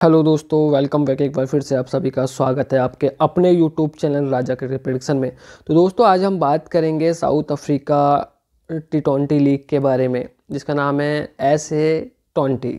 Hello दोस्तों welcome back एक बार फिर से आप सभी का स्वागत है आपके अपने YouTube channel Raja cricket prediction में। तो दोस्तों, आज हम बात करेंगे South Africa T twenty league के बारे में, जिसका नाम है एस ए ट्वेंटी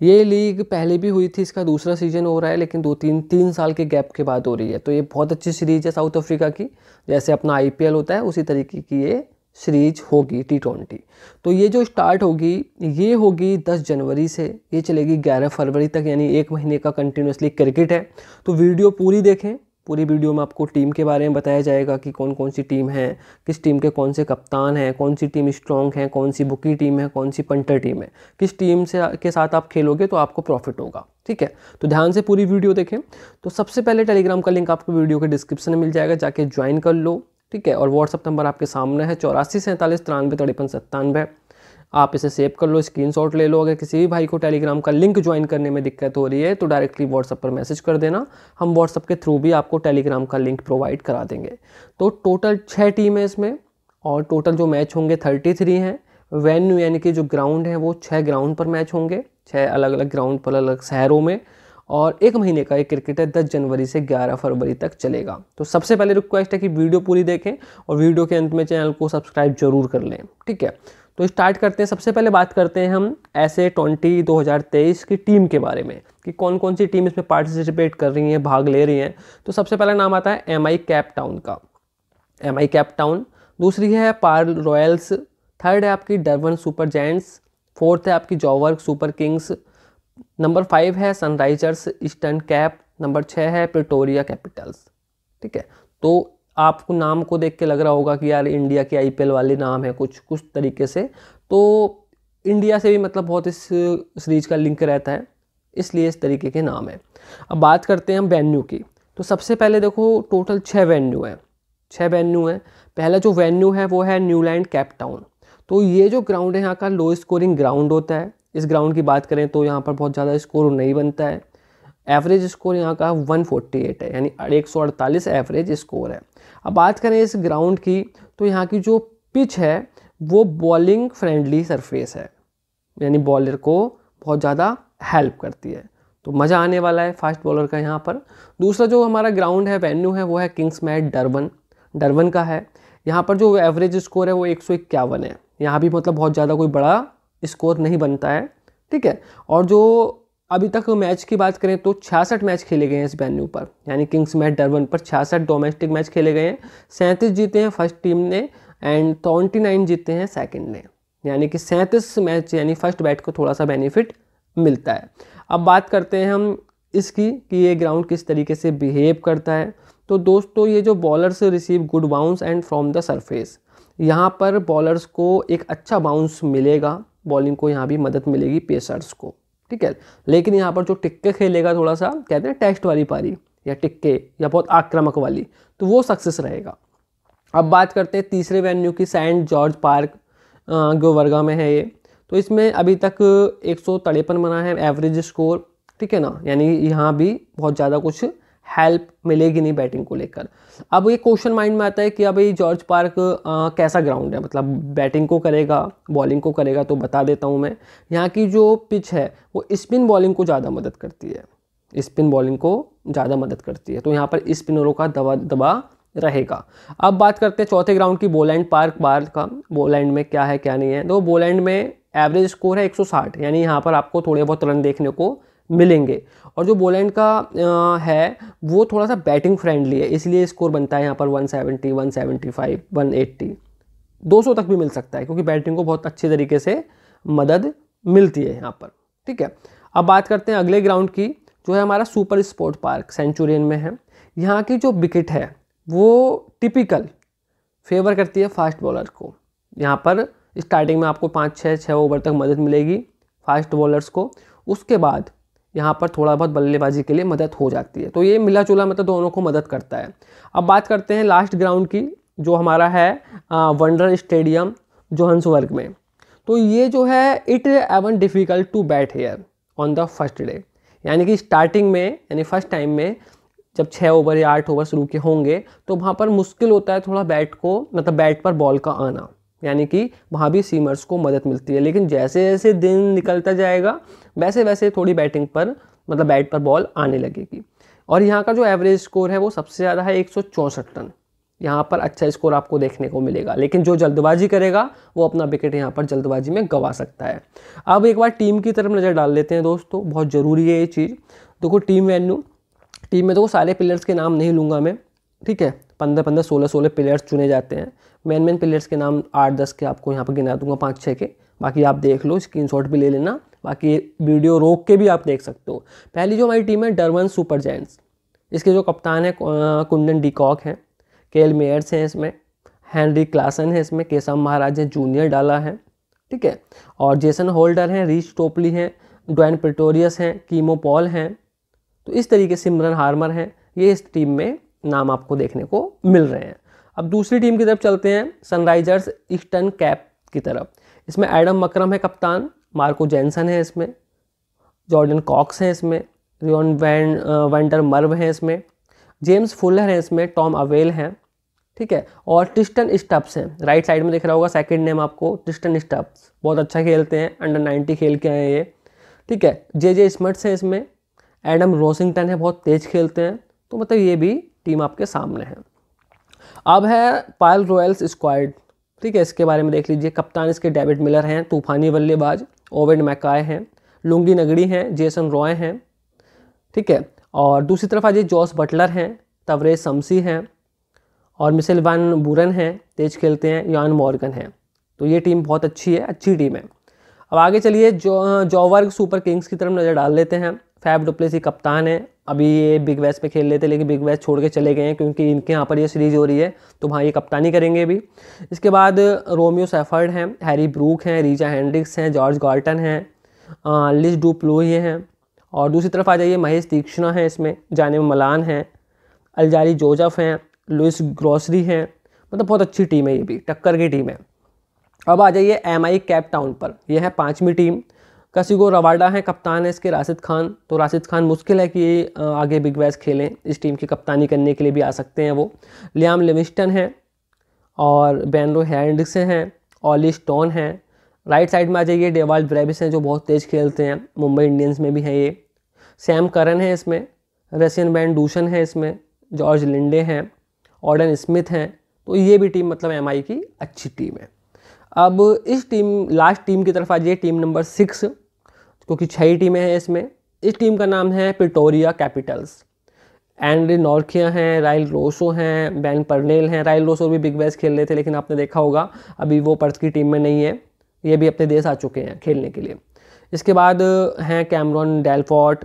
ये लीग पहले भी हुई थी, इसका दूसरा सीज़न हो रहा है, लेकिन दो तीन तीन साल के गैप के बाद हो रही है। तो ये बहुत अच्छी सीरीज़ है साउथ अफ्रीका की, जैसे अपना आईपीएल होता है, उसी तरीके की ये सीरीज़ होगी टी ट्वेंटी तो ये जो स्टार्ट होगी, ये होगी 10 जनवरी से, ये चलेगी 11 फरवरी तक, यानी एक महीने का कंटिन्यूसली क्रिकेट है। तो वीडियो पूरी देखें। पूरी वीडियो में आपको टीम के बारे में बताया जाएगा कि कौन कौन सी टीम है, किस टीम के कौन से कप्तान हैं, कौन सी टीम स्ट्रॉन्ग है, कौन सी बुकी टीम है, कौन सी पंटर टीम है। किस टीम से के साथ आप खेलोगे तो आपको प्रॉफिट होगा, ठीक है? तो ध्यान से पूरी वीडियो देखें। तो सबसे पहले टेलीग्राम का लिंक आपको वीडियो के डिस्क्रिप्शन में मिल जाएगा, जाके ज्वाइन कर लो। ठीक है, और व्हाट्सअप नंबर आपके सामने है, चौरासी सैंतालीस तिरानवे तिरपन सत्तानवे। आप इसे सेव कर लो स्क्रीनशॉट ले लो, अगर किसी भी भाई को टेलीग्राम का लिंक ज्वाइन करने में दिक्कत हो रही है तो डायरेक्टली व्हाट्सअप पर मैसेज कर देना। हम व्हाट्सअप के थ्रू भी आपको टेलीग्राम का लिंक प्रोवाइड करा देंगे। तो टोटल छः टीम है इसमें, और टोटल जो मैच होंगे थर्टी थ्री हैं। वेन्यू यानी कि जो ग्राउंड है, वो छः ग्राउंड पर मैच होंगे छः अलग अलग ग्राउंड पर अलग शहरों में। और एक महीने का ये क्रिकेट है दस जनवरी से ग्यारह फरवरी तक चलेगा। तो सबसे पहले रिक्वेस्ट है कि वीडियो पूरी देखें और वीडियो के अंत में चैनल को सब्सक्राइब ज़रूर कर लें, ठीक है? तो स्टार्ट करते हैं। सबसे पहले बात करते हैं हम ऐसे ट्वेंटी दो हज़ार तेईस की टीम के बारे में, कि कौन कौन सी टीम इसमें पार्टिसिपेट कर रही हैं, भाग ले रही हैं। तो सबसे पहला नाम आता है एम आई कैप टाउन का। एम आई कैप टाउन दूसरी है पार्ल रॉयल्स थर्ड है आपकी डरवन सुपर जैंट्स फोर्थ है आपकी Joburg super kings number five है सनराइजर्स, ईस्टर्न कैप, नंबर छः है प्रिटोरिया कैपिटल्स। ठीक है? तो आपको नाम को देख के लग रहा होगा कि यार इंडिया के आईपीएल वाले नाम है कुछ कुछ तरीके से। तो इंडिया से भी मतलब बहुत इस सीरीज़ का लिंक रहता है, इसलिए इस तरीके के नाम है। अब बात करते हैं हम वेन्यू की। तो सबसे पहले देखो, टोटल छः वेन्यू है। छः वेन्यू है। पहला जो वेन्यू है, वो है न्यूलैंड कैप टाउन। तो ये जो ग्राउंड है, यहाँ का लो स्कोरिंग ग्राउंड होता है। इस ग्राउंड की बात करें तो यहाँ पर बहुत ज़्यादा स्कोर नहीं बनता है। एवरेज स्कोर यहाँ का 148 है, यानी एक सौ अड़तालीस एवरेज स्कोर है। अब बात करें इस ग्राउंड की तो यहाँ की जो पिच है, वो बॉलिंग फ्रेंडली सरफेस है, यानी बॉलर को बहुत ज़्यादा हेल्प करती है। तो मज़ा आने वाला है फास्ट बॉलर का यहाँ पर। दूसरा जो हमारा ग्राउंड है, वेन्यू है, वो है किंग्स मैट डरबन। डरबन का है। यहाँ पर जो एवरेज स्कोर है, वो एक सौ इक्यावन है। यहाँ भी मतलब बहुत ज़्यादा कोई बड़ा स्कोर नहीं बनता है, ठीक है? और जो अभी तक मैच की बात करें तो छियासठ मैच खेले गए हैं इस वेन्यू पर। यानी किंग्स मैच डरबन पर छियासठ डोमेस्टिक मैच खेले गए हैं। सैंतीस जीते हैं फ़र्स्ट टीम ने एंड ट्वेंटी नाइन जीते हैं सेकंड ने। यानी कि सैंतीस मैच, यानी फ़र्स्ट बैट को थोड़ा सा बेनिफिट मिलता है। अब बात करते हैं हम इसकी कि ये ग्राउंड किस तरीके से बिहेव करता है। तो दोस्तों, ये जो bowlers receive good bounce and from the surface, यहाँ पर बॉलर्स को एक अच्छा बाउंस मिलेगा। बॉलिंग को यहाँ भी मदद मिलेगी पेसर्स को, ठीक है? लेकिन यहाँ पर जो टिक्के खेलेगा थोड़ा सा कहते हैं टेस्ट वाली पारी, या टिक्के, या बहुत आक्रामक वाली तो वो सक्सेस रहेगा। अब बात करते हैं तीसरे वेन्यू की सेंट जॉर्ज पार्क गोवर्गा में है ये। तो इसमें अभी तक एक सौ तड़ेपन बना है एवरेज स्कोर ठीक है ना? यानी यहाँ भी बहुत ज़्यादा कुछ हेल्प मिलेगी नहीं बैटिंग को लेकर। अब ये क्वेश्चन माइंड में आता है कि अभी जॉर्ज पार्क आ, कैसा ग्राउंड है? मतलब बैटिंग को करेगा बॉलिंग को करेगा तो बता देता हूँ मैं। यहाँ की जो पिच है वो स्पिन बॉलिंग को ज़्यादा मदद करती है। स्पिन बॉलिंग को ज़्यादा मदद करती है। तो यहाँ पर स्पिनरों का दबा दबा रहेगा। अब बात करते हैं चौथे ग्राउंड की बोलैंड पार्क बार का। बोलैंड में क्या है क्या नहीं है? तो बोलैंड में एवरेज स्कोर है 160 यानी यहाँ पर आपको थोड़े बहुत रन देखने को मिलेंगे। और जो बोलैंड का है वो थोड़ा सा बैटिंग फ्रेंडली है इसलिए स्कोर बनता है यहाँ पर 170, 175, 180, 200 तक भी मिल सकता है क्योंकि बैटिंग को बहुत अच्छे तरीके से मदद मिलती है यहाँ पर ठीक है? अब बात करते हैं अगले ग्राउंड की जो है हमारा सुपर स्पोर्ट पार्क सेंचुरियन में है। यहाँ की जो विकेट है वो टिपिकल फेवर करती है फास्ट बॉलर को। यहाँ पर स्टार्टिंग में आपको पाँच छः छः ओवर तक मदद मिलेगी फास्ट बॉलर्स को। उसके बाद यहाँ पर थोड़ा बहुत बल्लेबाजी के लिए मदद हो जाती है। तो ये मिला जुला मतलब दोनों को मदद करता है। अब बात करते हैं लास्ट ग्राउंड की, जो हमारा है वंडर स्टेडियम जोहन्सवर्ग में। तो ये जो है it even difficult to bat here on the first day यानी कि स्टार्टिंग में, यानी फ़र्स्ट टाइम में, जब छः ओवर या आठ ओवर शुरू के होंगे तो वहाँ पर मुश्किल होता है थोड़ा बैट को मतलब बैट पर बॉल का आना। यानी कि वहाँ भी सीमर्स को मदद मिलती है। लेकिन जैसे जैसे दिन निकलता जाएगा वैसे वैसे थोड़ी बैटिंग पर मतलब बैट पर बॉल आने लगेगी। और यहाँ का जो एवरेज स्कोर है वो सबसे ज़्यादा है एक सौ चौंसठ रन। यहाँ पर अच्छा स्कोर आपको देखने को मिलेगा। लेकिन जो जल्दबाजी करेगा, वो अपना विकेट यहाँ पर जल्दबाजी में गवा सकता है। अब एक बार टीम की तरफ़ नज़र डाल लेते हैं दोस्तों। बहुत ज़रूरी है ये चीज़। देखो टीम वैन्यू। टीम में तो सारे प्लेयर्स के नाम नहीं लूँगा मैं। ठीक है? पंद्रह पंद्रह सोलह सोलह प्लेयर्स चुने जाते हैं। मेन मेन प्लेयर्स के नाम आठ, दस के आपको यहाँ पर गिना दूँगा पाँच, छः के। बाकी आप देख लो स्क्रीन भी ले लेना। बाकी वीडियो रोक के भी आप देख सकते हो। पहली जो हमारी टीम है, डरवन सुपर जैंट्स। इसके जो कप्तान है कुंडन डिकॉक हैं। केल मेयर्स हैं इसमें। हैंनरी क्लासन है इसमें। केशव महाराज हैं, जूनियर डाला है। ठीक है? और जेसन होल्डर हैं, रीच टोपली हैं। ड्वाइन प्रिटोरियस हैं, कीमो पॉल हैं। तो इस तरीके से सिमरन हार्मर हैं। ये इस टीम में नाम आपको देखने को मिल रहे हैं। अब दूसरी टीम की तरफ़ चलते हैं सनराइजर्स ईस्टर्न कैप की तरफ़। इसमें एडम मकरम है कप्तान, मार्को जैनसन है इसमें, जॉर्डन कॉक्स हैं इसमें, रियोन वैन वेंडर मर्व हैं इसमें, जेम्स फुलर हैं इसमें, टॉम अवेल हैं, ठीक है, और टिस्टन स्टप्स हैं। राइट साइड में दिख रहा होगा सेकंड नेम आपको टिस्टन स्टप्स। बहुत अच्छा खेलते हैं अंडर नाइन्टी खेल के आए हैं ये। ठीक है जे जे स्मर्ट्स हैं इसमें, एडम रोसिंगटन है, बहुत तेज खेलते हैं तो मतलब ये भी टीम आपके सामने है। अब है पायल रॉयल्स स्क्वाड। ठीक है, इसके बारे में देख लीजिए। कप्तान इसके डेविड मिलर हैं, तूफानी बल्लेबाज, ओवेन मैकाय हैं, लुंगी नगड़ी हैं, जेसन रॉय हैं। ठीक है, और दूसरी तरफ़ आज जॉस बटलर हैं तवरे समसी हैं, और मिसेल वान बुरन हैं, तेज खेलते हैं, यान मॉर्गन हैं। तो ये टीम बहुत अच्छी है, अच्छी टीम है। अब आगे चलिए, जो, जॉवर्ग सुपर किंग्स की तरफ़ नज़र डाल लेते हैं। फैब डुप्लेसी कप्तान है। अभी ये बिग वैस पे खेल लेते, लेकिन बिग वैस छोड़ के चले गए हैं क्योंकि इनके यहाँ पर ये सीरीज़ हो रही है तो वहाँ ये कप्तानी करेंगे अभी इसके बाद रोमियो सेफर्ड हैं, हैरी ब्रूक हैं रीजा हैंड्रिक्स हैं, जॉर्ज गार्टन हैं लिस डू प्लो ये हैं। और दूसरी तरफ़ आ जाइए, महेश तीक्ष्णा हैं इसमें, जाने मलान हैं, अलजारी जोजफ हैं, लुइस ग्रॉसरी हैं। मतलब बहुत अच्छी टीम है ये भी, टक्कर की टीम है। अब आ जाइए एम आई कैप टाउन पर यह है पाँचवीं टीम। कसीगो रवाडा है, कप्तान है इसके राशिद खान। तो राशिद खान मुश्किल है कि आगे बिग वैस खेलें। इस टीम की कप्तानी करने के लिए भी आ सकते हैं वो। लियाम लिविस्टन है और बैनरो हैंडिक्स हैं ऑली स्टोन हैं। राइट साइड में आ जाइए डेवाल्ड ब्रेबिस हैं जो बहुत तेज़ खेलते हैं। मुंबई इंडियंस में भी हैं ये। सैम करन है इसमें, रशियन बैन डूशन है इसमें, जॉर्ज लिंडे हैं, ऑर्डन स्मिथ हैं। तो ये भी टीम मतलब एमआई की अच्छी टीम है। अब इस टीम, लास्ट टीम की तरफ़ आ जाइए, टीम नंबर सिक्स। क्योंकि छह टीमें हैं इसमें। इस टीम का नाम है पिटोरिया कैपिटल्स। एंड्री नॉर्किया हैं, राइल रोसो हैं, बैन परनेल हैं। राइल रोसो भी बिग बैस खेल रहे थे, लेकिन आपने देखा होगा, अभी वो पर्थ की टीम में नहीं है। ये भी अपने देश आ चुके हैं खेलने के लिए। इसके बाद हैं कैमरॉन डेलफोर्ट,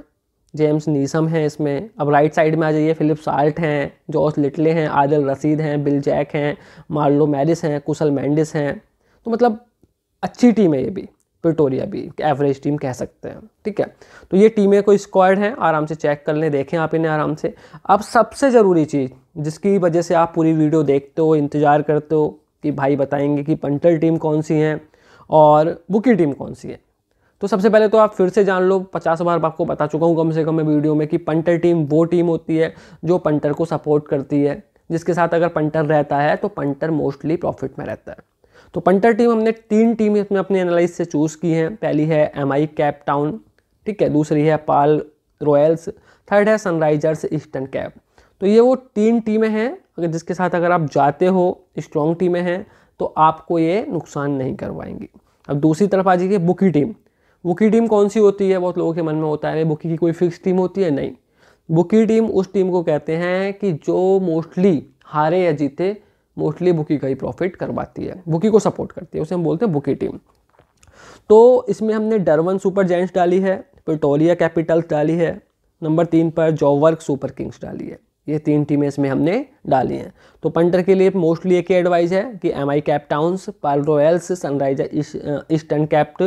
जेम्स नीसम हैं इसमें। अब राइट साइड में आ जाइए, फिलिप साल्ट हैं, जॉस लिटले हैं, आदिल रसीद हैं, बिल जैक हैं, मार्लो मैरिस हैं, कुशल मैंडिस हैं। तो मतलब अच्छी टीम है ये भी। प्रिटोरिया भी एवरेज टीम कह सकते हैं, ठीक है? तो ये टीमें कोई स्क्वाड हैं, आराम से चेक कर लें, देखें आप इन्हें आराम से। अब सबसे ज़रूरी चीज़, जिसकी वजह से आप पूरी वीडियो देखते हो, इंतज़ार करते हो, कि भाई बताएँगे कि पंटल टीम कौन सी है और बुकी टीम कौन सी है। तो सबसे पहले तो आप फिर से जान लो, पचास बार आपको बता चुका हूँ कम से कम मैं वीडियो में कि पंटर टीम वो टीम होती है जो पंटर को सपोर्ट करती है, जिसके साथ अगर पंटर रहता है तो पंटर मोस्टली प्रॉफिट में रहता है। तो पंटर टीम हमने तीन टीम इसमें अपने एनालाइज से चूज़ की हैं। पहली है एम आई कैप टाउन ठीक है? दूसरी है पाल रॉयल्स थर्ड है सनराइजर्स ईस्टर्न कैप तो ये वो तीन टीमें हैं, अगर जिसके साथ अगर आप जाते हो स्ट्रॉन्ग टीमें हैं तो आपको ये नुकसान नहीं करवाएँगी। अब दूसरी तरफ़ आ जाइए बुकी टीम। बुकी टीम कौन सी होती है? बहुत लोगों के मन में होता है बुकी की कोई फिक्स टीम होती है? नहीं। बुकी टीम उस टीम को कहते हैं कि जो मोस्टली हारे या जीते मोस्टली बुकी का ही प्रॉफिट करवाती है। बुकी को सपोर्ट करती है। उसे हम बोलते हैं बुकी टीम। तो इसमें हमने डरवन सुपर जेंट्स डाली है, पिटोलिया कैपिटल्स डाली है, नंबर तीन पर जॉवर्क सुपर किंग्स डाली है। ये तीन टीमें इसमें हमने डाली हैं। तो पंटर के लिए मोस्टली एक ही एडवाइस है कि M I Cape Towns Paarl Royals Sunriser Eastern Cape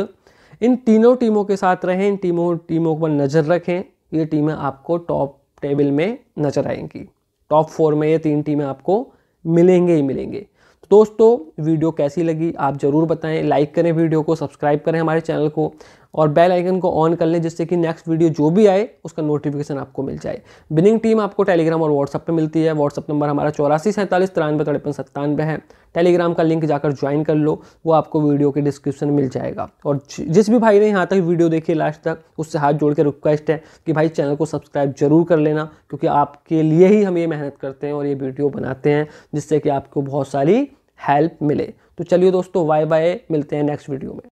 इन तीनों टीमों के साथ रहें, इन टीमों टीमों पर नज़र रखें। ये टीमें आपको टॉप टेबल में नज़र आएँगी। टॉप फोर में ये तीन टीमें आपको मिलेंगे ही मिलेंगे। तो दोस्तों, वीडियो कैसी लगी आप ज़रूर बताएँ लाइक करें वीडियो को सब्सक्राइब करें हमारे चैनल को और बेल आइकन को ऑन कर लें जिससे कि नेक्स्ट वीडियो जो भी आए, उसका नोटिफिकेशन आपको मिल जाए। बिनिंग टीम आपको टेलीग्राम और व्हाट्सअप पे मिलती है। व्हाट्सअप नंबर हमारा चौरासी सैंतालीस तिरानवे तिरपन सत्तानवे है। टेलीग्राम का लिंक जाकर ज्वाइन कर लो, वो आपको वीडियो के डिस्क्रिप्शन में मिल जाएगा। और जिस भी भाई ने यहाँ तक वीडियो देखी लास्ट तक, उससे हाथ जोड़ के रिक्वेस्ट है कि भाई चैनल को सब्सक्राइब ज़रूर कर लेना, क्योंकि आपके लिए ही हम ये मेहनत करते हैं और ये वीडियो बनाते हैं, जिससे कि आपको बहुत सारी हेल्प मिले। तो चलिए दोस्तों बाय बाय मिलते हैं नेक्स्ट वीडियो में।